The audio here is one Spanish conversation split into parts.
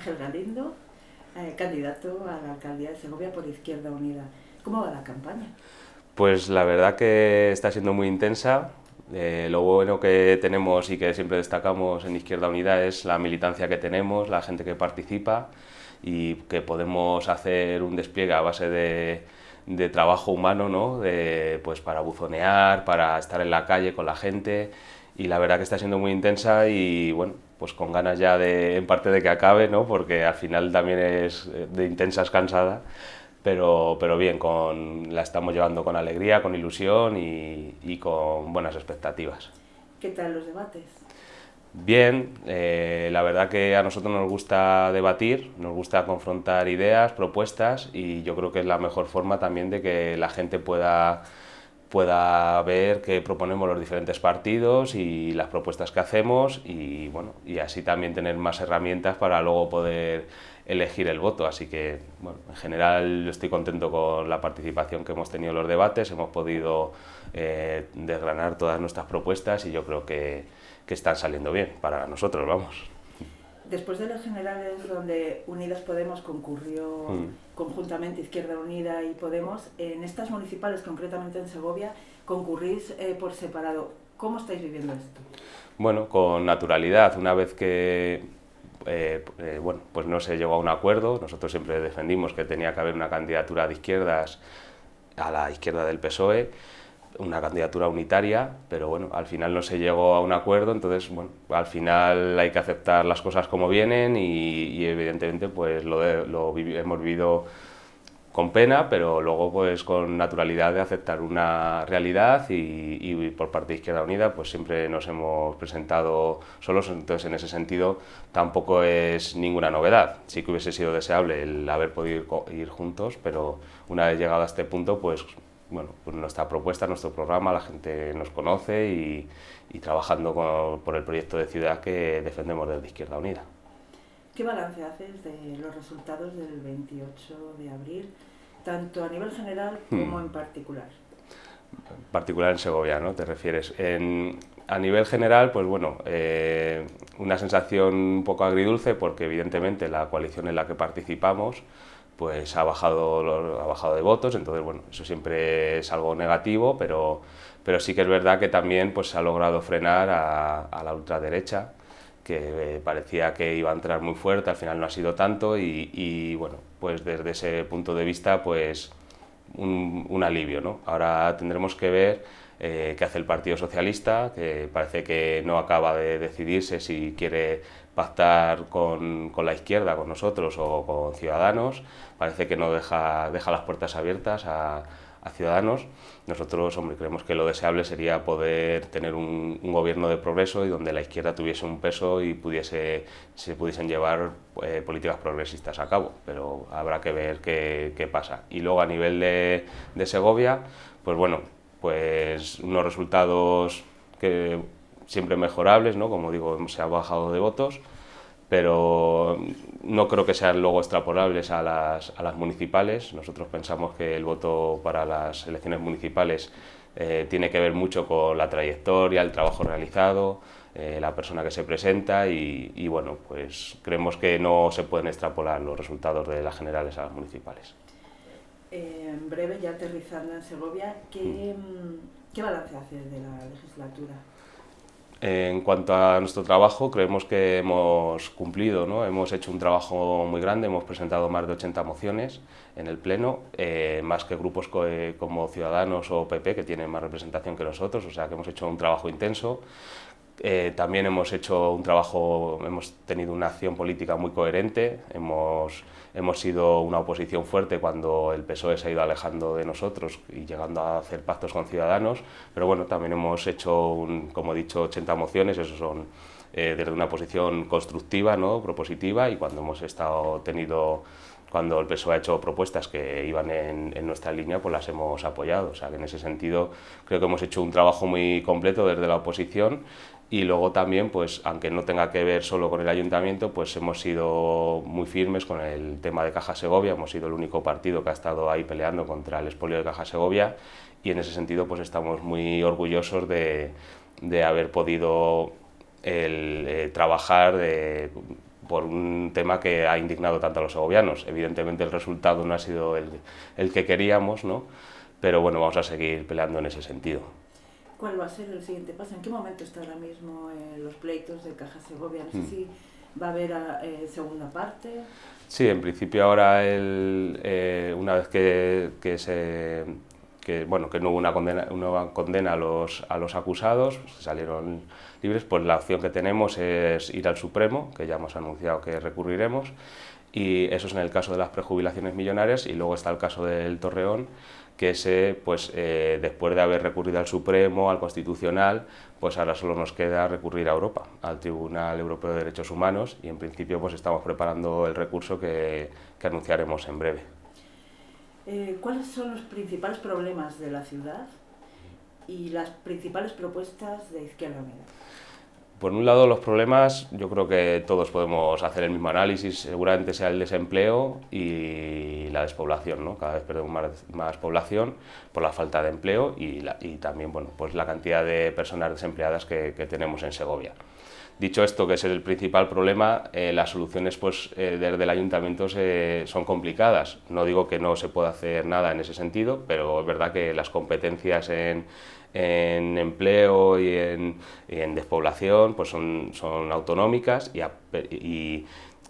Ángel Galindo, eh, candidato a la alcaldía de Segovia por Izquierda Unida. ¿Cómo va la campaña? Pues la verdad que está siendo muy intensa. Eh, lo bueno que tenemos y que siempre destacamos en Izquierda Unida es la militancia que tenemos, la gente que participa y que podemos hacer un despliegue a base de, de trabajo humano, ¿no? de, pues para buzonear, para estar en la calle con la gente y la verdad que está siendo muy intensa y bueno, pues con ganas ya de, en parte de que acabe, ¿no? porque al final también es eh, de intensa, es cansada, pero, pero bien, con, la estamos llevando con alegría, con ilusión y, y con buenas expectativas. ¿Qué tal los debates? Bien, eh, la verdad que a nosotros nos gusta debatir, nos gusta confrontar ideas, propuestas y yo creo que es la mejor forma también de que la gente pueda pueda ver qué proponemos los diferentes partidos y las propuestas que hacemos y, bueno, y así también tener más herramientas para luego poder elegir el voto. Así que, bueno, en general estoy contento con la participación que hemos tenido en los debates, hemos podido eh, desgranar todas nuestras propuestas y yo creo que, que están saliendo bien para nosotros, vamos. Después de los generales donde Unidas Podemos concurrió mm. conjuntamente Izquierda Unida y Podemos, en estas municipales, concretamente en Segovia, concurrís eh, por separado. ¿Cómo estáis viviendo esto? Bueno, con naturalidad. Una vez que eh, eh, bueno, pues no se llegó a un acuerdo, nosotros siempre defendimos que tenía que haber una candidatura de izquierdas a la izquierda del PSOE, una candidatura unitaria, pero bueno, al final no se llegó a un acuerdo, entonces, bueno, al final hay que aceptar las cosas como vienen y, evidentemente pues lo, lo hemos vivido con pena, pero luego pues con naturalidad de aceptar una realidad y, por parte de Izquierda Unida pues siempre nos hemos presentado solos, entonces en ese sentido tampoco es ninguna novedad. Sí que hubiese sido deseable el haber podido ir juntos, pero una vez llegado a este punto pues bueno, pues nuestra propuesta, nuestro programa, la gente nos conoce y, trabajando por el proyecto de ciudad que defendemos desde Izquierda Unida. ¿Qué balance haces de los resultados del 28 de abril, tanto a nivel general como hmm. en particular? Particular en Segovia, ¿no? ¿Te refieres? a nivel general, pues bueno, eh, una sensación un poco agridulce porque evidentemente la coalición en la que participamos pues ha bajado, ha bajado de votos, entonces bueno, eso siempre es algo negativo, pero, pero sí que es verdad que también pues, ha logrado frenar a, la ultraderecha, que eh, parecía que iba a entrar muy fuerte, al final no ha sido tanto y, bueno, pues desde ese punto de vista pues un, alivio, ¿no? Ahora tendremos que ver eh, que hace el Partido Socialista, que parece que no acaba de decidirse si quiere pactar con, con, la izquierda, con nosotros o con Ciudadanos. Parece que no deja, deja las puertas abiertas a, a Ciudadanos. Nosotros, hombre, creemos que lo deseable sería poder tener un, un, gobierno de progreso y donde la izquierda tuviese un peso y pudiese, se pudiesen llevar eh, políticas progresistas a cabo, pero habrá que ver qué, qué pasa. Y luego a nivel de, de Segovia, pues bueno, pues unos resultados que siempre mejorables, ¿no? como digo, se ha bajado de votos, pero no creo que sean luego extrapolables a las, a las municipales. Nosotros pensamos que el voto para las elecciones municipales eh, tiene que ver mucho con la trayectoria, el trabajo realizado, eh, la persona que se presenta y, y, bueno, pues creemos que no se pueden extrapolar los resultados de las generales a las municipales. Eh, en breve, ya aterrizando en Segovia, ¿qué, mm. ¿qué balance haces de la legislatura? En cuanto a nuestro trabajo, creemos que hemos cumplido, ¿no? hemos hecho un trabajo muy grande, hemos presentado más de 80 mociones en el Pleno, eh, más que grupos eh, como Ciudadanos o PP, que tienen más representación que nosotros, o sea que hemos hecho un trabajo intenso. Eh, también hemos hecho un trabajo, hemos tenido una acción política muy coherente, hemos, hemos sido una oposición fuerte cuando el PSOE se ha ido alejando de nosotros y llegando a hacer pactos con ciudadanos, pero bueno, también hemos hecho, un, como he dicho, 80 mociones, eso son eh, desde una posición constructiva, ¿no? propositiva, y cuando hemos estado tenido cuando el PSOE ha hecho propuestas que iban en, en, nuestra línea, pues las hemos apoyado. O sea que en ese sentido creo que hemos hecho un trabajo muy completo desde la oposición y luego también, pues aunque no tenga que ver solo con el ayuntamiento, pues hemos sido muy firmes con el tema de Caja Segovia, hemos sido el único partido que ha estado ahí peleando contra el expolio de Caja Segovia y en ese sentido pues estamos muy orgullosos de, de haber podido el, eh, trabajar de, por un tema que ha indignado tanto a los segovianos. Evidentemente el resultado no ha sido el, el que queríamos, ¿no? pero bueno, vamos a seguir peleando en ese sentido. ¿Cuál va a ser el siguiente paso? ¿En qué momento está ahora mismo eh, los pleitos de Caja Segovia? No sé hmm. si va a haber eh, segunda parte. Sí, en principio ahora, el, eh, una vez que, que se que, bueno, que no hubo una condena, una condena a, los, a los acusados, salieron libres, pues la opción que tenemos es ir al Supremo, que ya hemos anunciado que recurriremos, y eso es en el caso de las prejubilaciones millonarias, y luego está el caso del Torreón, que ese, pues, eh, después de haber recurrido al Supremo, al Constitucional, pues ahora solo nos queda recurrir a Europa, al Tribunal Europeo de Derechos Humanos, y en principio pues estamos preparando el recurso que, que anunciaremos en breve. Eh, ¿Cuáles son los principales problemas de la ciudad y las principales propuestas de Izquierda Unida? Por un lado, los problemas, yo creo que todos podemos hacer el mismo análisis, seguramente sea el desempleo y la despoblación, ¿no? Cada vez perdemos más, población por la falta de empleo y, también, bueno, pues la cantidad de personas desempleadas que, tenemos en Segovia. Dicho esto, que es el principal problema, eh, las soluciones pues, eh, desde el ayuntamiento son complicadas. No digo que no se pueda hacer nada en ese sentido, pero es verdad que las competencias en, en empleo y en, en despoblación pues son, son autonómicas y,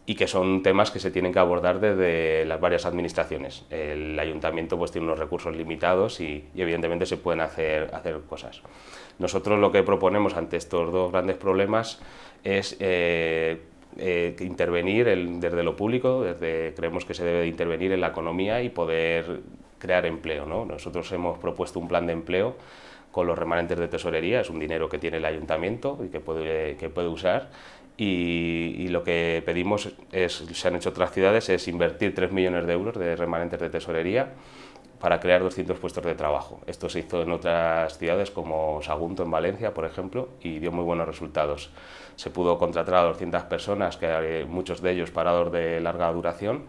y, que son temas que se tienen que abordar desde las varias administraciones. El ayuntamiento pues tiene unos recursos limitados y, evidentemente se pueden hacer, hacer cosas. Nosotros lo que proponemos ante estos dos grandes problemas es eh, eh, intervenir desde lo público, desde, creemos que se debe intervenir en la economía y poder crear empleo. ¿no? Nosotros hemos propuesto un plan de empleo con los remanentes de tesorería, es un dinero que tiene el ayuntamiento y que puede, que puede usar. Y, lo que pedimos, es, se han hecho otras ciudades, es invertir 3 millones de euros de remanentes de tesorería para crear 200 puestos de trabajo. Esto se hizo en otras ciudades como Sagunto en Valencia, por ejemplo, y dio muy buenos resultados. Se pudo contratar a 200 personas, que muchos de ellos parados de larga duración,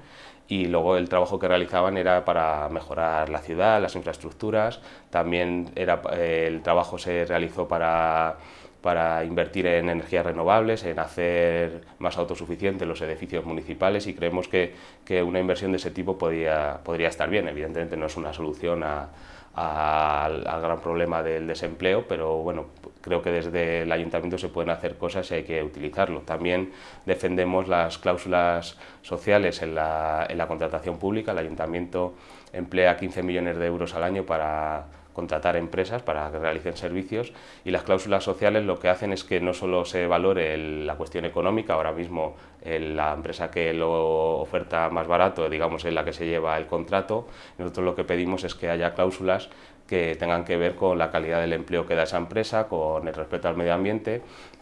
y luego el trabajo que realizaban era para mejorar la ciudad, las infraestructuras, también era, eh, el trabajo se realizó para, para invertir en energías renovables, en hacer más autosuficientes los edificios municipales y creemos que, que una inversión de ese tipo podría, podría estar bien. Evidentemente no es una solución al, gran problema del desempleo, pero bueno, creo que desde el ayuntamiento se pueden hacer cosas y hay que utilizarlo. También defendemos las cláusulas sociales en la, en la contratación pública. El ayuntamiento emplea 15 millones de euros al año para contratar empresas para que realicen servicios y las cláusulas sociales lo que hacen es que no solo se valore la cuestión económica, ahora mismo la empresa que lo oferta más barato, digamos, es la que se lleva el contrato, nosotros lo que pedimos es que haya cláusulas que tengan que ver con la calidad del empleo que da esa empresa, con el respeto al medio ambiente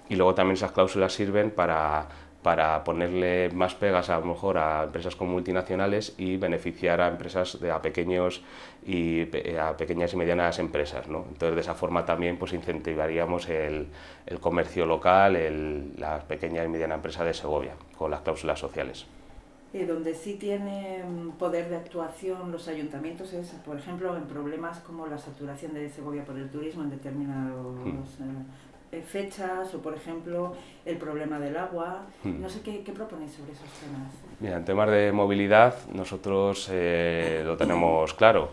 y luego también esas cláusulas sirven para para ponerle más pegas a lo mejor a empresas como multinacionales y beneficiar a empresas de a pequeños y a pequeñas y medianas empresas ¿no? entonces de esa forma también pues incentivaríamos el, el comercio local el, la pequeña y mediana empresa de Segovia con las cláusulas sociales eh, donde sí tienen poder de actuación los ayuntamientos es, por ejemplo, en problemas como la saturación de Segovia por el turismo en determinados hmm. eh, fechas o, por ejemplo, el problema del agua. Hmm. No sé qué, qué proponéis sobre esos temas. Mira, en temas de movilidad nosotros eh, lo tenemos claro.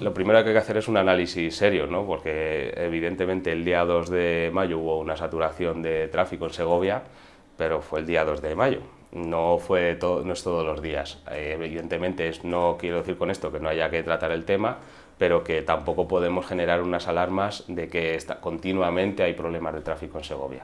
Lo primero que hay que hacer es un análisis serio, ¿no? porque evidentemente el día 2 de mayo hubo una saturación de tráfico en Segovia, pero fue el día 2 de mayo. No, fue todo, no es todos los días. Eh, evidentemente es, no quiero decir con esto que no haya que tratar el tema, pero que tampoco podemos generar unas alarmas de que está, continuamente hay problemas de tráfico en Segovia.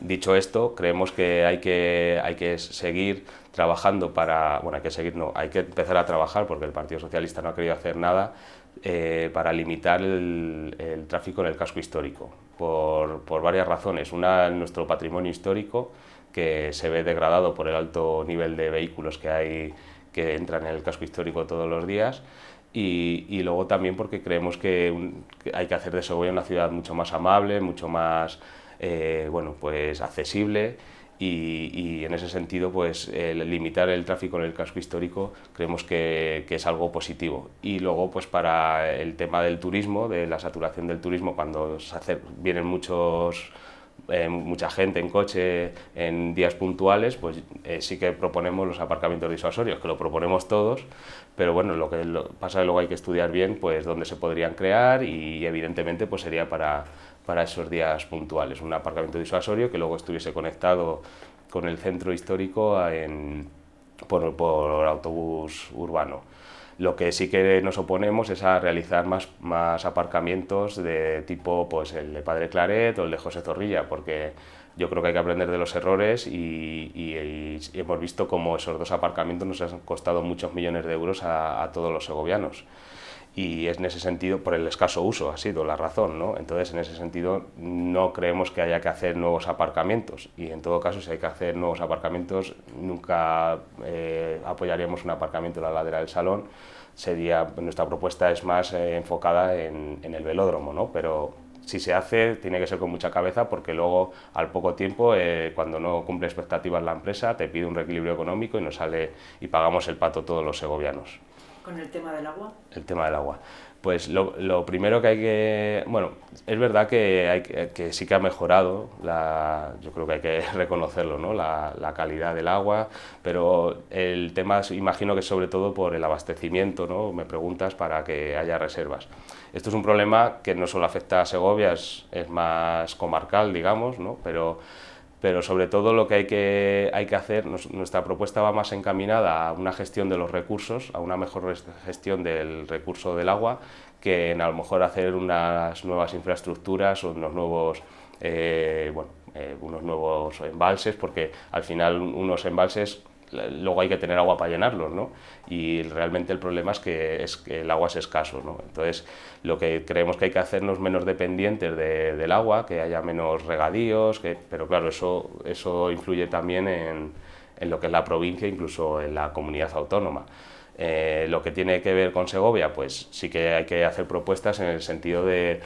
Dicho esto, creemos que hay que, hay que seguir trabajando para, bueno, hay que seguir, no, hay que empezar a trabajar porque el Partido Socialista no ha querido hacer nada eh, para limitar el, el, tráfico en el casco histórico, por, por varias razones. Una, nuestro patrimonio histórico, que se ve degradado por el alto nivel de vehículos que hay que entran en el casco histórico todos los días y, luego también porque creemos que, hay que hacer de Segovia una ciudad mucho más amable, mucho más eh, bueno, pues accesible y, en ese sentido pues limitar el tráfico en el casco histórico creemos que, es algo positivo. Y luego pues para el tema del turismo, de la saturación del turismo cuando vienen muchos eh, mucha gente en coche en días puntuales, pues eh, sí que proponemos los aparcamientos disuasorios, que lo proponemos todos, pero bueno, lo que pasa es que luego hay que estudiar bien pues dónde se podrían crear y evidentemente pues sería para, para esos días puntuales, un aparcamiento disuasorio que luego estuviese conectado con el centro histórico por, por autobús urbano. Lo que sí que nos oponemos es a realizar más, más aparcamientos de tipo pues, el de Padre Claret o el de José Zorrilla, porque yo creo que hay que aprender de los errores y, hemos visto cómo esos dos aparcamientos nos han costado muchos millones de euros a, a todos los segovianos y es en ese sentido, por el escaso uso ha sido la razón, ¿no? Entonces, en ese sentido, no creemos que haya que hacer nuevos aparcamientos y en todo caso, si hay que hacer nuevos aparcamientos, nunca eh, apoyaríamos un aparcamiento en la ladera del salón, sería, nuestra propuesta es más eh, enfocada en, el velódromo, ¿no? Pero si se hace, tiene que ser con mucha cabeza porque luego, al poco tiempo, eh, cuando no cumple expectativas la empresa, te pide un reequilibrio económico y nos sale y pagamos el pato todos los segovianos. ¿Con el tema del agua? El tema del agua. Pues lo, primero que hay que... Bueno, es verdad que, hay, que sí que ha mejorado, la, yo creo que hay que reconocerlo, ¿no? La, calidad del agua, pero el tema imagino que sobre todo por el abastecimiento, ¿no? Me preguntas para que haya reservas. Esto es un problema que no solo afecta a Segovia, es, es más comarcal, digamos, ¿no? Pero pero sobre todo lo que hay que, hay que hacer, nuestra propuesta va más encaminada a una gestión de los recursos, a una mejor gestión del recurso del agua, que en a lo mejor hacer unas nuevas infraestructuras o unos nuevos, eh, eh, unos nuevos embalses, porque al final unos embalses luego hay que tener agua para llenarlos, ¿no? Y realmente el problema es que, es que el agua es escaso, ¿no? Entonces, lo que creemos que hay que hacernos menos dependientes del agua, que haya menos regadíos, que, pero claro, eso, eso influye también en, en lo que es la provincia, incluso en la comunidad autónoma. Eh, lo que tiene que ver con Segovia, pues sí que hay que hacer propuestas en el sentido de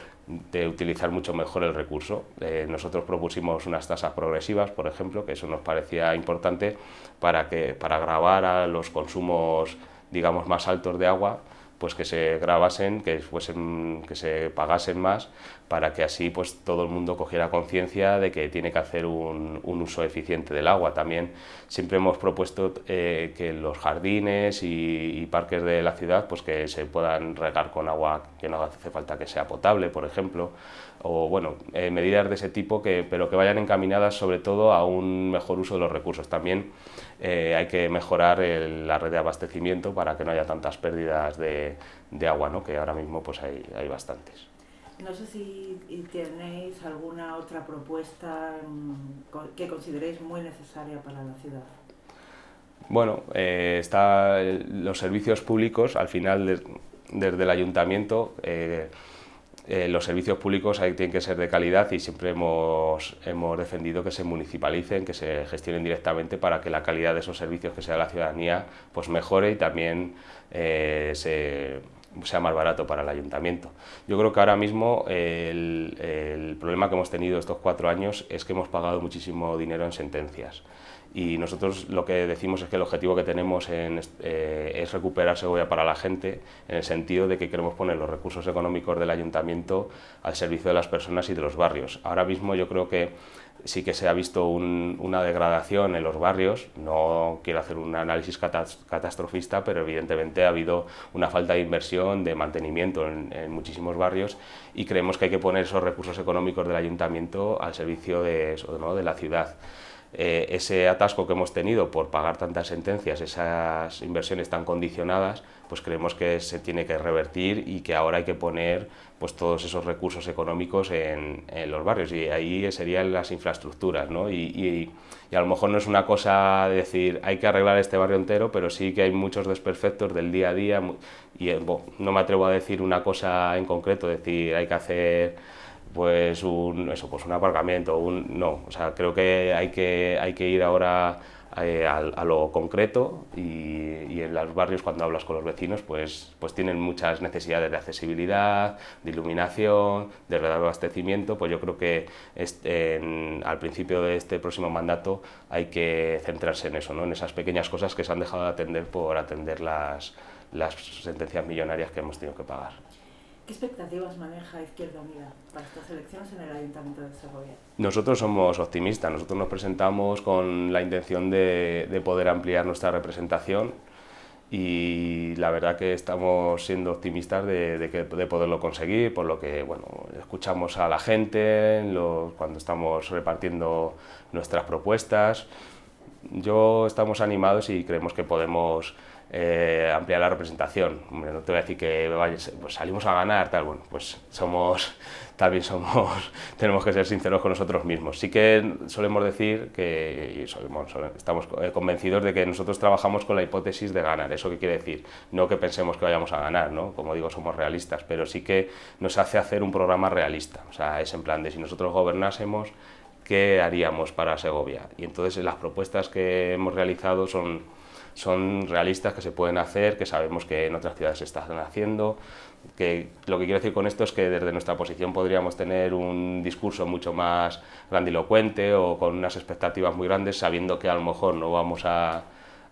de utilizar mucho mejor el recurso. Eh, nosotros propusimos unas tasas progresivas, por ejemplo, que eso nos parecía importante para, que, para grabar a los consumos digamos más altos de agua pues que se grabasen, que, fuesen, que se pagasen más, para que así pues todo el mundo cogiera conciencia de que tiene que hacer un, uso eficiente del agua. También siempre hemos propuesto eh, que los jardines y, parques de la ciudad pues que se puedan regar con agua que no hace falta que sea potable, por ejemplo, o bueno, eh, medidas de ese tipo, que, pero que vayan encaminadas sobre todo a un mejor uso de los recursos. También eh, hay que mejorar la red de abastecimiento para que no haya tantas pérdidas de, de agua, ¿no? que ahora mismo pues hay, hay bastantes. No sé si tenéis alguna otra propuesta que consideréis muy necesaria para la ciudad. Bueno, eh, está los servicios públicos, al final desde el ayuntamiento, eh, eh, los servicios públicos tienen que ser de calidad y siempre hemos, hemos defendido que se municipalicen, que se gestionen directamente para que la calidad de esos servicios que sea la ciudadanía pues mejore y también se sea más barato para el ayuntamiento. Yo creo que ahora mismo el, el, problema que hemos tenido estos cuatro años es que hemos pagado muchísimo dinero en sentencias. Y nosotros lo que decimos es que el objetivo que tenemos en, eh, es recuperar Segovia para la gente, en el sentido de que queremos poner los recursos económicos del ayuntamiento al servicio de las personas y de los barrios. Ahora mismo yo creo que sí que se ha visto una degradación en los barrios, no quiero hacer un análisis catastrofista, pero evidentemente ha habido una falta de inversión, de mantenimiento en, muchísimos barrios y creemos que hay que poner esos recursos económicos del ayuntamiento al servicio de, la ciudad. Eh, ese atasco que hemos tenido por pagar tantas sentencias, esas inversiones tan condicionadas, pues creemos que se tiene que revertir y que ahora hay que poner pues todos esos recursos económicos en, los barrios y ahí serían las infraestructuras, ¿no? Y, a lo mejor no es una cosa de decir hay que arreglar este barrio entero, pero sí que hay muchos desperfectos del día a día y eh, no me atrevo a decir una cosa en concreto, decir hay que hacer pues un, eso, pues un aparcamiento, un, no, o sea, creo que hay que, hay que ir ahora eh, a, lo concreto y, en los barrios cuando hablas con los vecinos pues, pues tienen muchas necesidades de accesibilidad, de iluminación, de abastecimiento, pues yo creo que al principio de este próximo mandato hay que centrarse en eso, ¿no? en esas pequeñas cosas que se han dejado de atender por atender las, las sentencias millonarias que hemos tenido que pagar. ¿Qué expectativas maneja Izquierda Unida para estas elecciones en el Ayuntamiento de Segovia? Nosotros somos optimistas, nosotros nos presentamos con la intención de, de poder ampliar nuestra representación y la verdad que estamos siendo optimistas de, de, de, poderlo conseguir, por lo que bueno, escuchamos a la gente cuando estamos repartiendo nuestras propuestas. Yo estamos animados y creemos que podemos eh, ampliar la representación. no te voy a decir que pues salimos a ganar, tal, bueno, pues somos, también somos, tenemos que ser sinceros con nosotros mismos. Sí que solemos decir que estamos eh, convencidos de que nosotros trabajamos con la hipótesis de ganar. ¿Eso qué quiere decir? No que pensemos que vayamos a ganar, ¿no? Como digo, somos realistas, pero sí que nos hace hacer un programa realista. O sea, es en plan de si nosotros gobernásemos, ¿qué haríamos para Segovia? Y entonces las propuestas que hemos realizado son son realistas, que se pueden hacer, que sabemos que en otras ciudades se están haciendo. Que lo que quiero decir con esto es que desde nuestra posición podríamos tener un discurso mucho más grandilocuente o con unas expectativas muy grandes, sabiendo que a lo mejor no vamos a,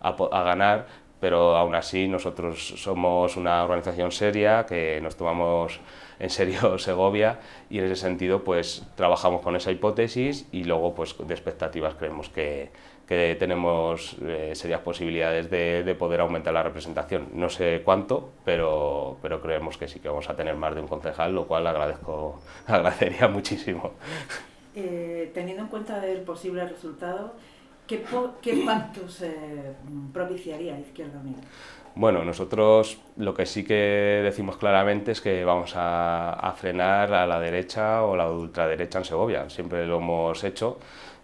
a, ganar, pero aún así nosotros somos una organización seria, que nos tomamos en serio Segovia y en ese sentido pues trabajamos con esa hipótesis y luego pues de expectativas creemos que, que tenemos eh, serias posibilidades de, de, poder aumentar la representación. No sé cuánto, pero, pero creemos que sí que vamos a tener más de un concejal, lo cual agradezco, agradecería muchísimo. Eh, teniendo en cuenta el posible resultado, ¿qué, qué pactos eh, propiciaría Izquierda Unida? Bueno, nosotros lo que sí que decimos claramente es que vamos a, a frenar a la derecha o la ultraderecha en Segovia. Siempre lo hemos hecho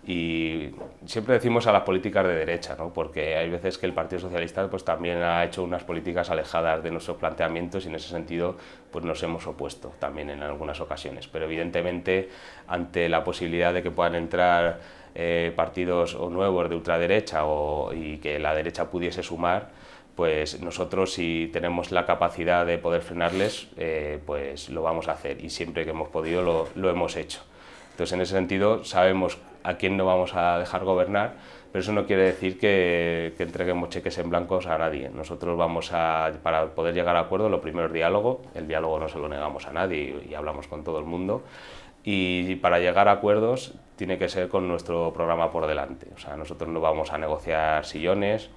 y siempre decimos a las políticas de derecha, ¿no? porque hay veces que el Partido Socialista pues, también ha hecho unas políticas alejadas de nuestros planteamientos y en ese sentido pues, nos hemos opuesto también en algunas ocasiones. Pero evidentemente ante la posibilidad de que puedan entrar eh, partidos o nuevos de ultraderecha o, y que la derecha pudiese sumar, pues nosotros si tenemos la capacidad de poder frenarles, eh, pues lo vamos a hacer y siempre que hemos podido lo, lo hemos hecho. Entonces, en ese sentido, sabemos a quién no vamos a dejar gobernar, pero eso no quiere decir que, entreguemos cheques en blancos a nadie. Nosotros vamos a, para poder llegar a acuerdo, lo primero es diálogo, el diálogo no se lo negamos a nadie y, hablamos con todo el mundo, y para llegar a acuerdos tiene que ser con nuestro programa por delante. O sea, nosotros no vamos a negociar sillones,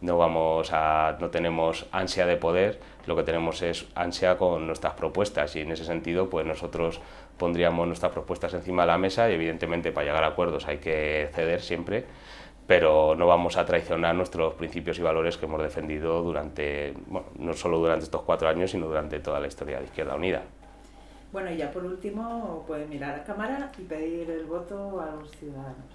no, vamos a, no tenemos ansia de poder, lo que tenemos es ansia con nuestras propuestas y en ese sentido pues nosotros pondríamos nuestras propuestas encima de la mesa y evidentemente para llegar a acuerdos hay que ceder siempre, pero no vamos a traicionar nuestros principios y valores que hemos defendido durante, bueno, no solo durante estos cuatro años, sino durante toda la historia de Izquierda Unida. Bueno, y ya por último, pueden mirar a cámara y pedir el voto a los ciudadanos.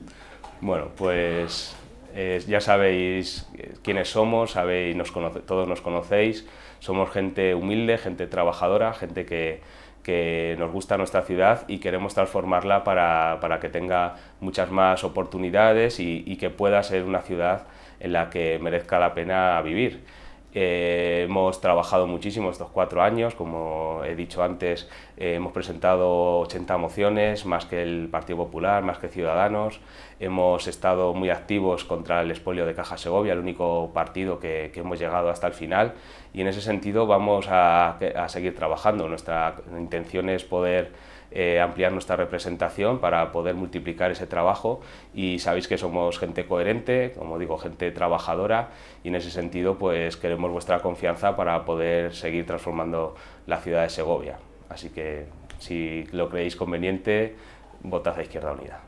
Bueno, pues eh, ya sabéis quiénes somos, sabéis, nos todos nos conocéis, somos gente humilde, gente trabajadora, gente que, que nos gusta nuestra ciudad y queremos transformarla para, para que tenga muchas más oportunidades y, y, que pueda ser una ciudad en la que merezca la pena vivir. Eh, hemos trabajado muchísimo estos cuatro años, como he dicho antes, eh, hemos presentado 80 mociones, más que el Partido Popular, más que Ciudadanos. Hemos estado muy activos contra el expolio de Caja Segovia, el único partido que, que hemos llegado hasta el final. Y en ese sentido vamos a, a seguir trabajando. Nuestra intención es poder eh, ampliar nuestra representación para poder multiplicar ese trabajo y sabéis que somos gente coherente, como digo, gente trabajadora y en ese sentido pues queremos vuestra confianza para poder seguir transformando la ciudad de Segovia. Así que si lo creéis conveniente, votad a Izquierda Unida.